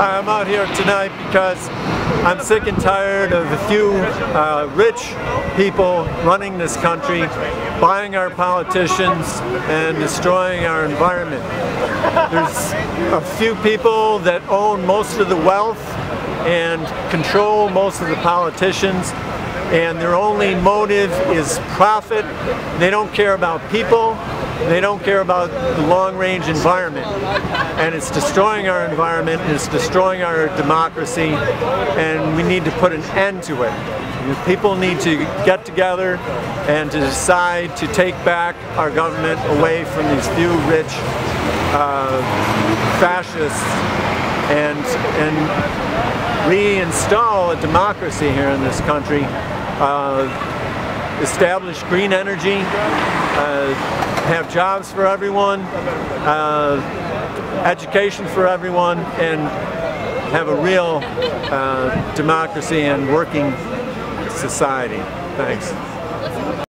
I'm out here tonight because I'm sick and tired of a few uh, rich people running this country, buying our politicians and destroying our environment. There's a few people that own most of the wealth and control most of the politicians and their only motive is profit. They don't care about people. They don't care about the long-range environment. And it's destroying our environment, it's destroying our democracy, and we need to put an end to it. People need to get together and to decide to take back our government away from these few rich uh, fascists and, and reinstall a democracy here in this country uh, establish green energy, uh, have jobs for everyone, uh, education for everyone, and have a real uh, democracy and working society. Thanks.